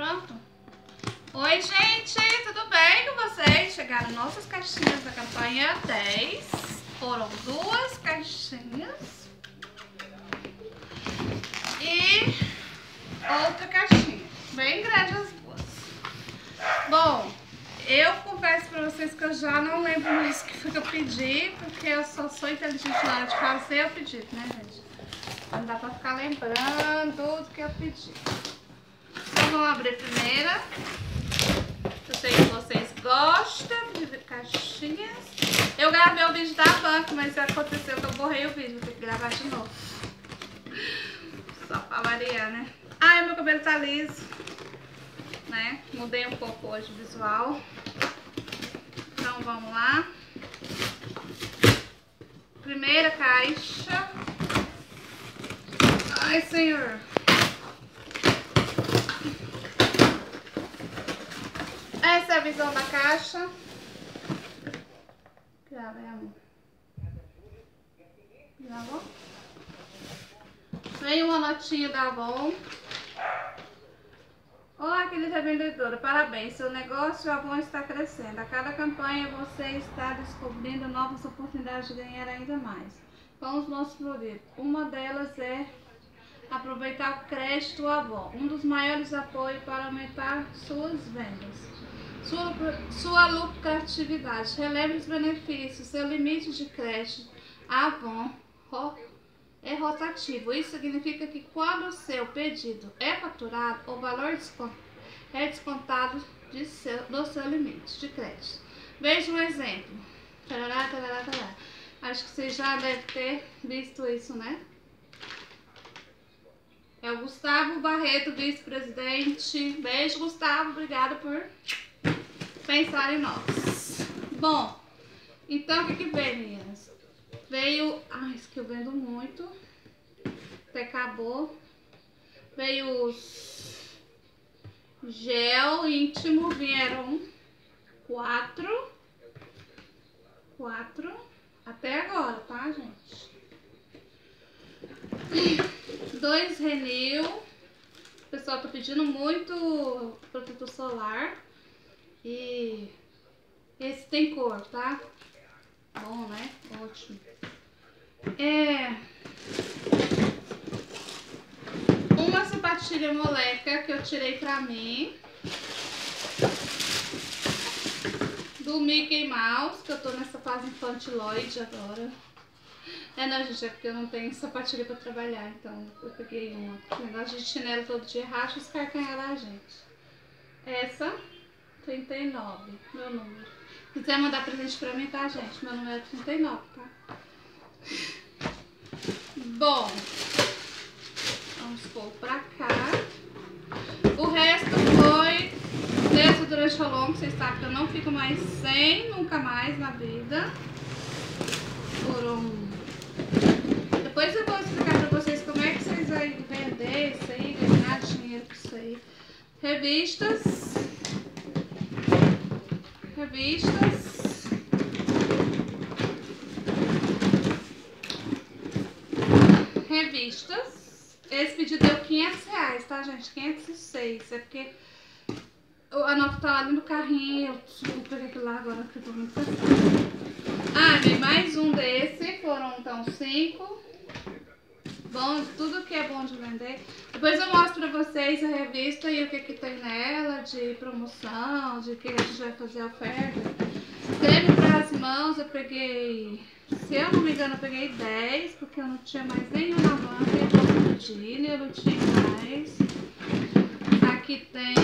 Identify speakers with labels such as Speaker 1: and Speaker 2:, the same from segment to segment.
Speaker 1: Pronto. Oi, gente, tudo bem com vocês? Chegaram nossas caixinhas da campanha 10. Foram duas caixinhas. E outra caixinha. Bem grande as duas. Bom, eu confesso pra vocês que eu já não lembro mais o que foi que eu pedi, porque eu só sou inteligente na hora de fazer o pedido, né, gente? Não dá pra ficar lembrando tudo que eu pedi. Vamos abrir primeira. Eu sei que vocês gostam de caixinhas. Eu gravei o vídeo da banca, mas aconteceu que eu borrei o vídeo. Vou ter que gravar de novo. Só pra variar, né? Ai, meu cabelo tá liso. Né? Mudei um pouco hoje o visual. Então vamos lá. Primeira caixa. Ai, senhor. Essa é a visão da caixa. Grava, amor. Gravou? Vem uma notinha da Avon. Olá, querida vendedora. Parabéns. Seu negócio Avon está crescendo. A cada campanha você está descobrindo novas oportunidades de ganhar ainda mais com os nossos produtos. Uma delas é aproveitar o crédito Avon, um dos maiores apoios para aumentar suas vendas. Sua, sua lucratividade. Relembre os benefícios. Seu limite de crédito Avon é rotativo. Isso significa que quando o seu pedido é faturado, o valor é descontado de seu, do seu limite de crédito. Veja um exemplo. Tarará, tarará, tarará. Acho que você já deve ter visto isso, né? É o Gustavo Barreto, vice-presidente. Beijo, Gustavo. Obrigada por pensar em nós. Bom, então o que, que veio, meninas? Veio. Ai, isso que eu vendo muito. Até acabou. Veio os gel íntimo. Vieram quatro. Quatro. Até agora, tá, gente? Dois Renew. O pessoal tá pedindo muito protetor solar. E esse tem cor, tá? Bom, né? Ótimo. É... Uma sapatilha moleca que eu tirei pra mim. Do Mickey Mouse, que eu tô nessa fase infantiloide agora. É, não, gente, é porque eu não tenho sapatilha pra trabalhar, então eu peguei uma. O negócio de chinelo todo dia racha os carcanhar da gente. Essa 39, meu número. Se quiser mandar presente pra mim, tá, gente? Meu número é 39, tá? Bom, vamos pôr pra cá. O resto foi desde durante o longo, vocês sabem que eu não fico mais sem, nunca mais na vida. Foram... Depois eu vou explicar pra vocês como é que vocês vão vender isso aí, ganhar dinheiro com isso aí. Revistas revistas. Revistas. Esse pedido deu 500 reais, tá, gente? 506. É porque a nota tá ali no carrinho. Eu vou pegar aquilo lá agora porque eu tô muito cansada. Ah, vem mais um desse. Foram, então, cinco. Bom, tudo que é bom de vender. Depois eu mostro pra vocês a revista e o que que tem nela de promoção, de que a gente vai fazer oferta. Creme para as mãos eu peguei, se eu não me engano, eu peguei 10, porque eu não tinha mais nenhum na e eu pedi, eu não tinha mais. Aqui tem...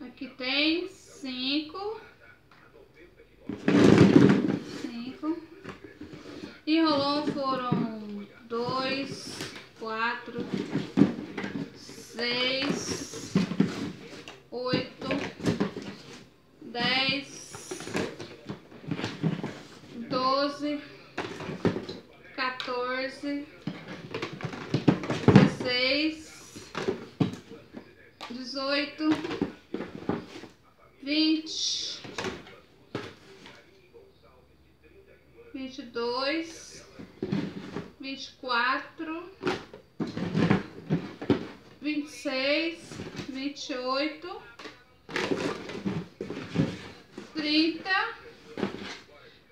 Speaker 1: Aqui tem 5. E rolou foram dois, quatro, seis, oito, dez, doze, quatorze, dezesseis, dezoito, vinte vinte e dois, vinte e quatro, 28, 30,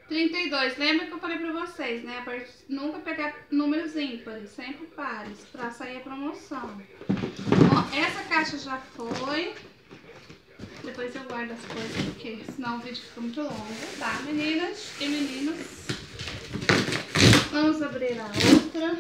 Speaker 1: 32. Lembra que eu falei pra vocês, né? Nunca pegar números ímpares, sempre pares, pra sair a promoção. Bom, essa caixa já foi. Depois eu guardo as coisas, porque senão o vídeo fica muito longo, tá, meninas e meninos? Vamos abrir a outra.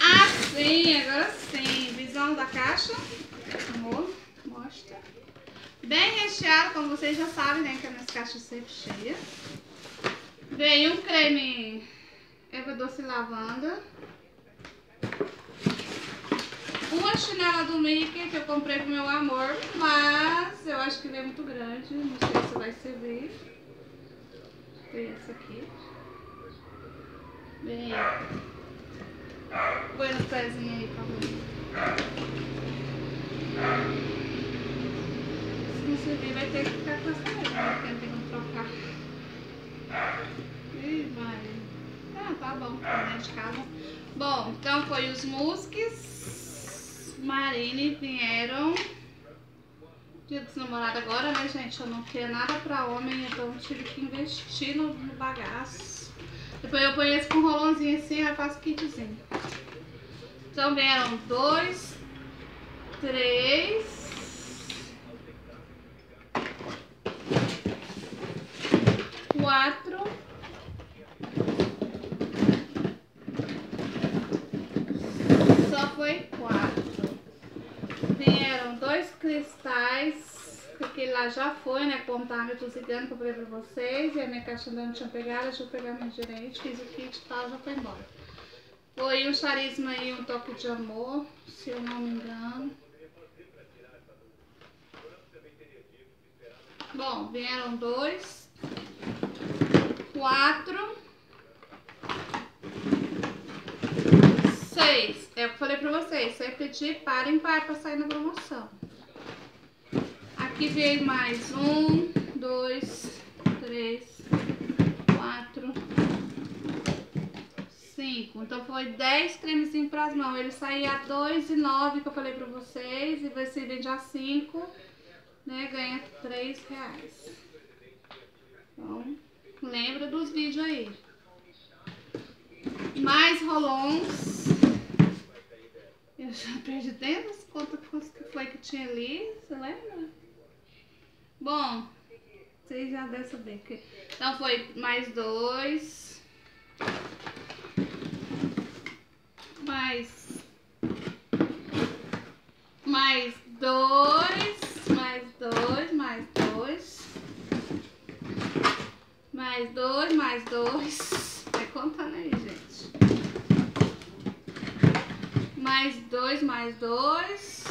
Speaker 1: Assim, agora sim. Visão da caixa. Amor, mostra. Bem recheado, como vocês já sabem, né? Que a minha caixa sempre cheia. Veio um creme Eva Doce Lavanda. Uma chinela do Mickey que eu comprei pro meu amor, mas eu acho que veio muito grande, não sei se vai servir. Tem essa aqui. Bem, põe no pezinho aí, por favor. Se não servir, vai ter que ficar com essa mesmo, né? porque não tem como trocar. Ih, vai. Ah, tá bom, de casa. Bom, então foi os musques. Marine vieram. Dia dos namorados agora, né, gente? Eu não queria nada pra homem, então tive que investir no, bagaço. Depois eu ponho esse com um rolãozinho assim, aí faço kitzinho. Então vieram dois, três. Quatro. Só foi quatro. Vieram dois cristais, que aquele lá já foi, né? Como tava me tosigando que eu falei pra vocês. E a minha caixa ainda não tinha pegado, deixa eu pegar meu direito. Fiz o kit e tal, já foi embora. Foi um charisma aí, um toque de amor, se eu não me engano. Bom, vieram dois, quatro, seis. É o que eu falei pra vocês, sempre de par em par pra sair na promoção. Aqui veio mais um, dois, três, quatro, cinco. Então foi dez cremezinhos pras mãos. Ele saía dois e nove que eu falei pra vocês. E você vende a cinco, né? Ganha três reais. Então, lembra dos vídeos aí. Mais rolons. Eu já perdi tempo as contas que foi que tinha ali, você lembra? Bom, vocês já devem saber que. Então foi mais dois. Mais. Mais dois. Mais dois, mais dois. Mais dois, mais dois. Vai contando aí, gente. Mais dois, mais dois.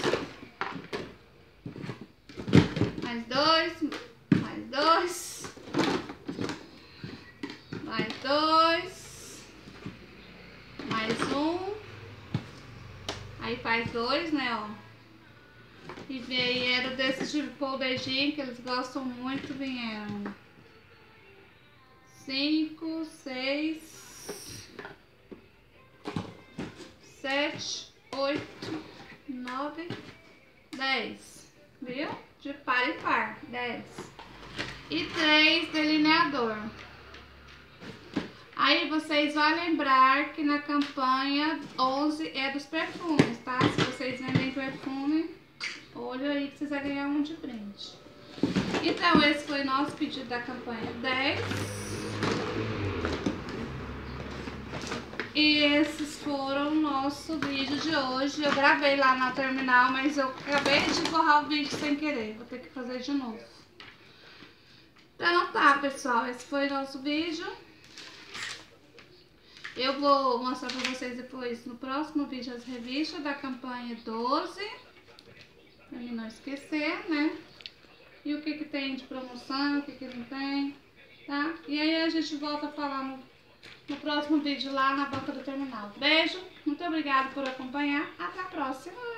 Speaker 1: Mais dois, mais dois. Mais dois. Mais um. Aí faz dois, né, ó. E vieram desse tipo polderdinho que eles gostam muito, vieram. Cinco, seis, sete, oito, nove, dez. Viu? De par em par, dez. E três delineador. Aí vocês vão lembrar que na campanha 11 é dos perfumes, tá? Se vocês vendem perfume, olha aí que vocês vão ganhar um de brinde. Então, esse foi nosso pedido da campanha 10. E esses foram o nosso vídeo de hoje. Eu gravei lá na terminal, mas eu acabei de borrar o vídeo sem querer. Vou ter que fazer de novo. Então tá, pessoal. Esse foi o nosso vídeo. Eu vou mostrar pra vocês depois no próximo vídeo as revistas da campanha 12. Pra mim não esquecer, né? E o que que tem de promoção, o que que não tem, tá? E aí a gente volta a falar no, no próximo vídeo lá na banca do terminal. Beijo, muito obrigada por acompanhar. Até a próxima!